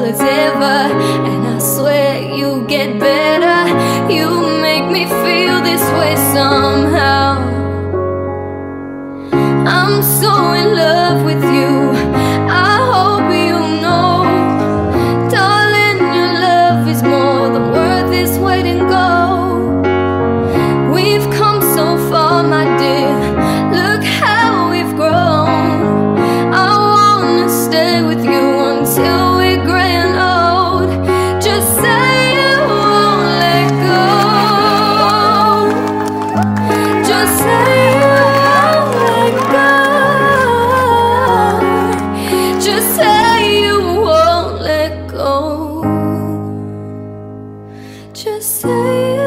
beautiful as ever And I swear you get better. You make me feel this way somehow. I'm so in love with Just say.